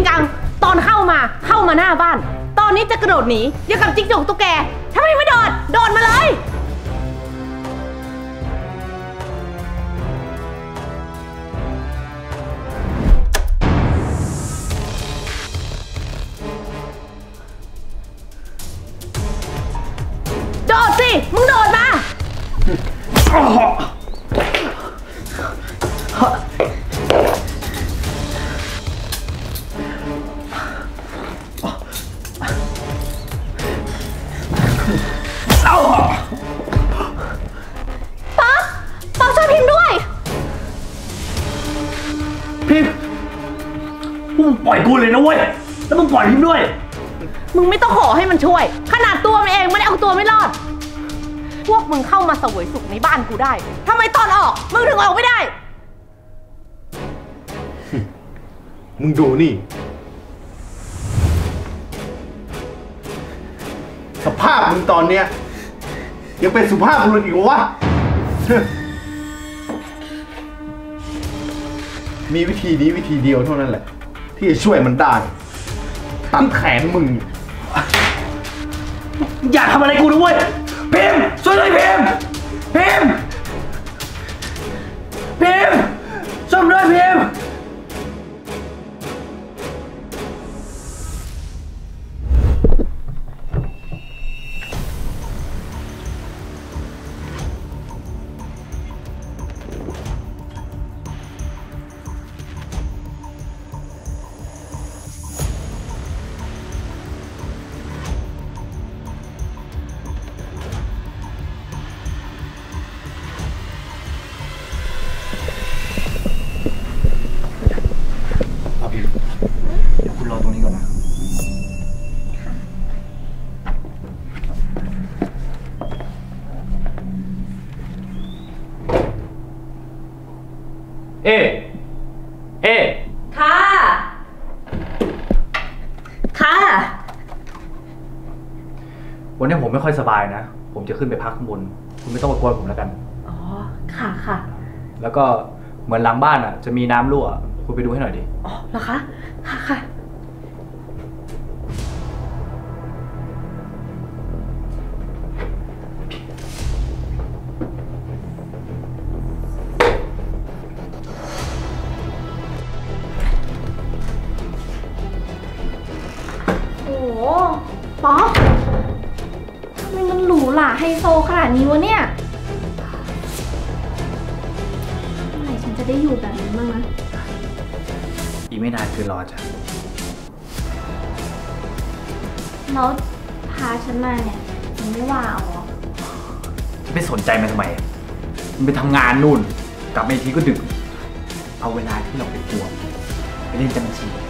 งกัง ตอนเข้ามาเข้ามาหน้าบ้าน ตอนนี้จะกระโดดหนีอย่างกับจิ๊กจกตุ๊กแกทำไมไม่โดด โดดมาเลย โดดสิ มึงโดดมาป๊า มึงปล่อยกูเลยนะเว้ย แล้วมึงปล่อยพิมพ์ด้วย มึงไม่ต้องขอให้มันช่วย ขนาดตัวมันเองมันเอาตัวไม่รอด พวกมึงเข้ามาเสวยสุขในบ้านกูได้ทำไมตอนออก มึงถึงออกไม่ได้ มึงดูนี่ สภาพมึงตอนเนี้ยยังเป็นสุภาพบุรุษอีกเหรอวะ มีวิธีนี้วิธีเดียวเท่านั้นแหละ ที่จะช่วยมันได้ ตัดแขนมึง อย่าทำอะไรกูนะเว้ยพิมพ์ช่วยด้วยพิมพ์พิมพ์พิมพ์ช่วยด้วยพิมพ์ เอ๊เอ๊ค่ะ ค่ะ วันนี้ผมไม่ค่อยสบายนะ ผมจะขึ้นไปพักข้างบน คุณไม่ต้องมากวนผมแล้วกัน อ๋อ ค่ะค่ะ แล้วก็เหมือนหลังบ้านอะ จะมีน้ำรั่ว คุณไปดูให้หน่อยดิ อ๋อเหรอคะ ค่ะค่ะ โซขนาดนี้วะเนี่ยเมื่อไหร่ฉันจะได้อยู่แบบนี้บ้างนะอีกไม่นานคือรอจ้ะแล้วพาฉันมาเนี่ยมันไม่ว่าเอาเหรอจะไม่สนใจมันทำไมอะมันไปทำงานนู่น กลับมาอีกทีก็ดึก เอาเวลาที่เราไปกลัวไปเล่นจังชีดีกว่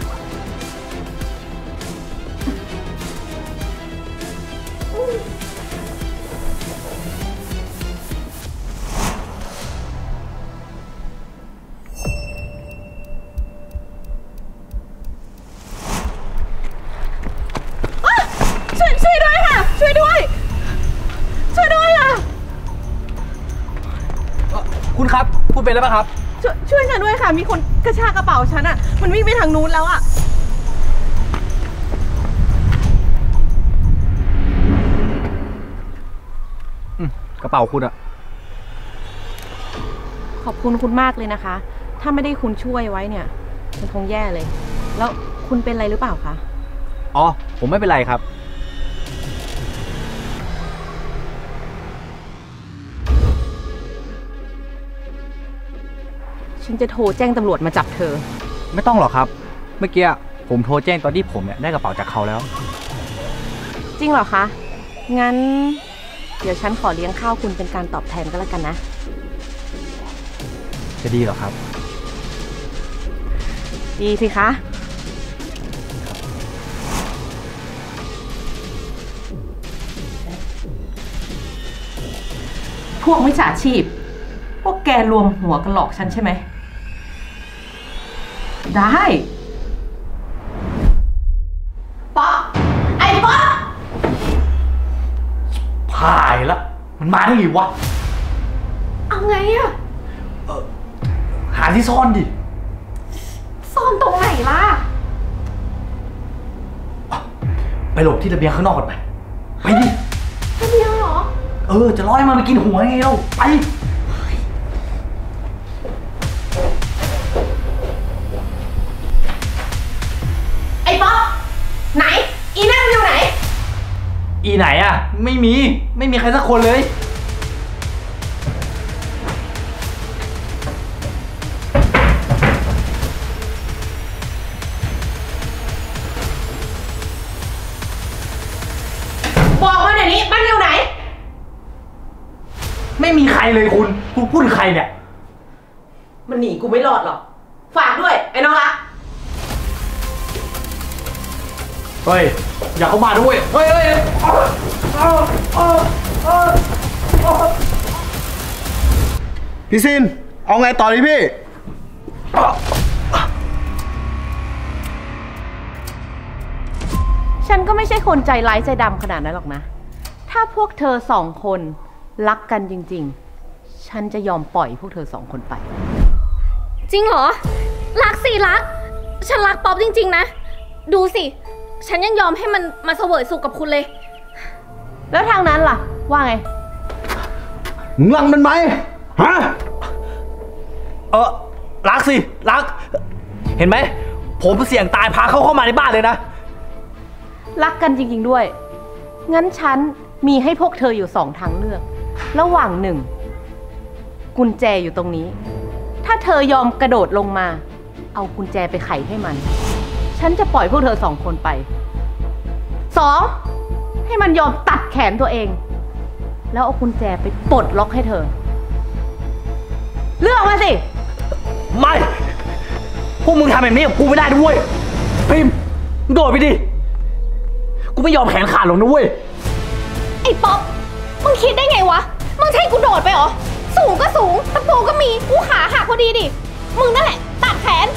าช่ เป็นแล้วป่ะครับ ช่วยช่วยฉันด้วยค่ะ มีคนกระชากกระเป๋าฉันอะ มันวิ่งไปทางนู้นแล้วอะ กระเป๋าคุณอะขอบคุณคุณมากเลยนะคะ ถ้าไม่ได้คุณช่วยไว้เนี่ย มันคงแย่เลย แล้วคุณเป็นอะไรหรือเปล่าคะ อ๋อ ผมไม่เป็นไรครับ ฉันจะโทรแจ้งตำรวจมาจับเธอ ไม่ต้องหรอกครับ เมื่อกี้ผมโทรแจ้งตอนที่ผมเนี่ยได้กระเป๋าจากเขาแล้ว จริงเหรอคะ งั้น เดี๋ยวฉันขอเลี้ยงข้าวคุณเป็นการตอบแทนก็แล้วกันนะ จะดีเหรอครับ ดีสิคะ พวกมิจฉาชีพ พวกแกรวมหัวกันหลอกฉันใช่ไหม ได้ ป๊อปไอ้ป๊อปพายละ มันมาได้ไงวะ เอาไงอะหาที่ซ่อนดิ ซ่อนตรงไหนล่ะหลบที่ระเบียงข้างนอกก่อนไป ไปดิ ระเบียงเหรอ เออ จะร้อยมันไปกินหัวไงเราไป อีไหนอะไม่มีไม่มีใครสักคนเลย บอกมาเดี๋ยวนี้มันอยู่ไหน ไม่มีใครเลยคุณ คุณพูดถึงใครเนี่ย มันหนีกูไม่รอดหรอก ฝากด้วย ไอ้น้องรัก เฮ้ย อย่าเข้ามาด้วย เฮ้ยเฮ้ยเอ้าเอ้าเอ้าเอ้าเอ้าพี่ซิน เอาไงต่อดีพี่ ฉันก็ไม่ใช่คนใจร้ายใจดำขนาดนั้นหรอกนะ ถ้าพวกเธอสองคนรักกันจริง ๆ ฉันจะยอมปล่อยพวกเธอสองคนไป จริงเหรอ รักสิรัก ฉันรักป๊อปจริง ๆ นะ ดูสิ ฉันยังยอมให้มันมาเสวยสุขกับคุณเลย แล้วทางนั้นล่ะ ว่าไงมึงรังมันไหมฮะเออรักสิ รัก เห็นไหม ผมเสี่ยงตายพาเขาเข้ามาในบ้านเลยนะ รักกันจริง ๆด้วย งั้นฉันมีให้พวกเธออยู่สองทางเลือก ระหว่างหนึ่ง กุญแจอยู่ตรงนี้ ถ้าเธอยอมกระโดดลงมา เอากุญแจไปไขให้มัน ฉันจะปล่อยพวกเธอสองคนไปสองให้มันยอมตัดแขนตัวเอง แล้วเอากุญแจไปปลดล็อกให้เธอ เลือกมาสิ ไม่ พวกมึงทำแบบนี้กับกูไม่ได้ด้วย พิมพ์มึงโดดไปดิ กูไม่ยอมแขนขาดหรอกนะเว้ย ไอ้ป๊อปมึงคิดได้ไงวะ มึงจะใช่กูโดดไปเหรอ สูงก็สูง ตะปูก็มี กูขาหักพอดีดิ มึงนั่นแหละ ตัดแขน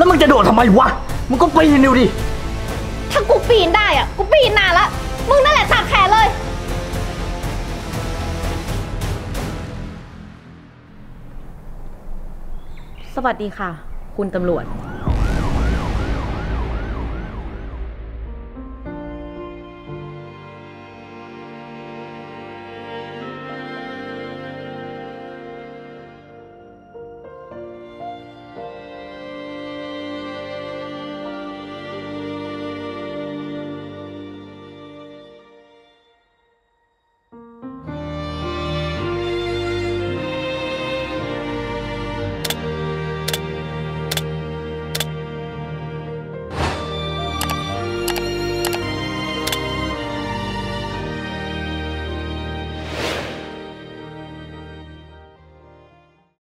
แล้วมึงจะโดดทำไมวะ มึงก็ปีนเร็วดิ ถ้ากูปีนได้อะกูปีนนานละ มึงนั่นแหละตัดแขนเลย สวัสดีค่ะ คุณตำรวจ